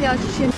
要去。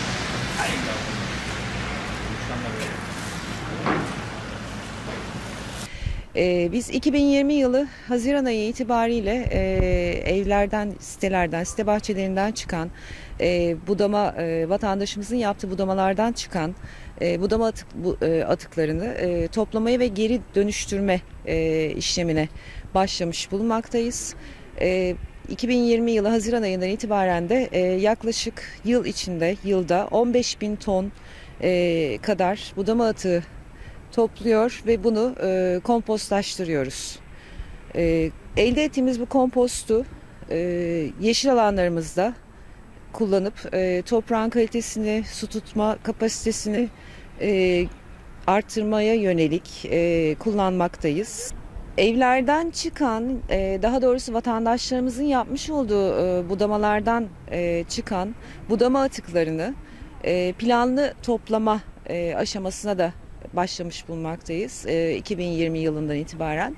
Ee, biz 2020 yılı Haziran ayı itibariyle e, evlerden, sitelerden, site bahçelerinden çıkan e, budama e, vatandaşımızın yaptığı budamalardan çıkan e, budama atık, bu, e, atıklarını e, toplamaya ve geri dönüştürme e, işlemine başlamış bulunmaktayız. E, 2020 yılı Haziran ayından itibaren de e, yaklaşık yıl içinde yılda 15 bin ton e, kadar budama atığı topluyor ve bunu e, kompostlaştırıyoruz. E, elde ettiğimiz bu kompostu e, yeşil alanlarımızda kullanıp e, toprağın kalitesini, su tutma kapasitesini e, arttırmaya yönelik e, kullanmaktayız. Evlerden çıkan, e, daha doğrusu vatandaşlarımızın yapmış olduğu e, budamalardan e, çıkan budama atıklarını e, planlı toplama e, aşamasına da başlamış bulunmaktayız e, 2020 yılından itibaren.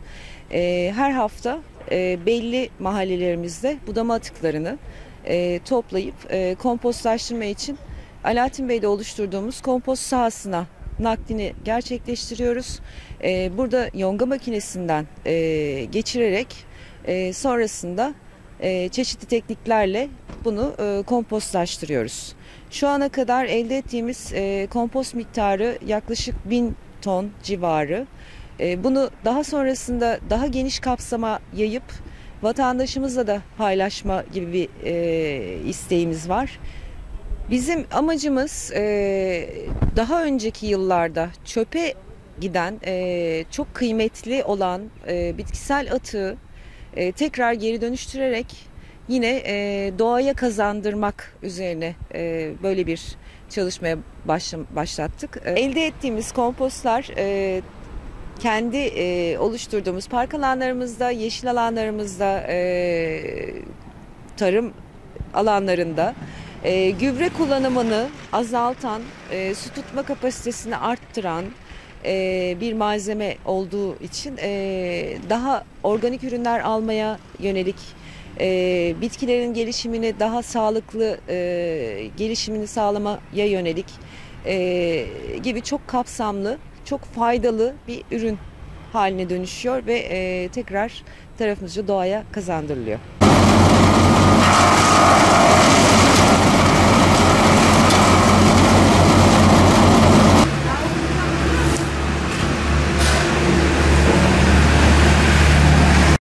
E, her hafta e, belli mahallelerimizde budama atıklarını e, toplayıp e, kompostlaştırma için Alaaddin Bey'de oluşturduğumuz kompost sahasına naklini gerçekleştiriyoruz. E, burada yonga makinesinden e, geçirerek e, sonrasında e, çeşitli tekniklerle bunu e, kompostlaştırıyoruz. Şu ana kadar elde ettiğimiz e, kompost miktarı yaklaşık 1000 ton civarı. E, bunu daha sonrasında daha geniş kapsama yayıp vatandaşımızla da paylaşma gibi bir isteğimiz var. Bizim amacımız daha önceki yıllarda çöpe giden çok kıymetli olan bitkisel atığı e, tekrar geri dönüştürerek yine e, doğaya kazandırmak üzerine e, böyle bir çalışmaya başlam- başlattık. E, elde ettiğimiz kompostlar e, kendi e, oluşturduğumuz park alanlarımızda, yeşil alanlarımızda, e, tarım alanlarında e, gübre kullanımını azaltan, e, su tutma kapasitesini arttıran e, bir malzeme olduğu için e, daha organik ürünler almaya yönelik e, bitkilerin gelişimini daha sağlıklı e, gelişimini sağlamaya yönelik e, gibi çok kapsamlı, çok faydalı bir ürün haline dönüşüyor ve e, tekrar tarafımızca doğaya kazandırılıyor.